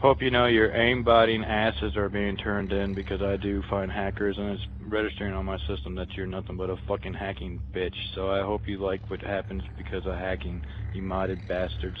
Hope you know your aimbotting asses are being turned in because I do find hackers and it's registering on my system that you're nothing but a fucking hacking bitch. So I hope you like what happens because of hacking, you modded bastards.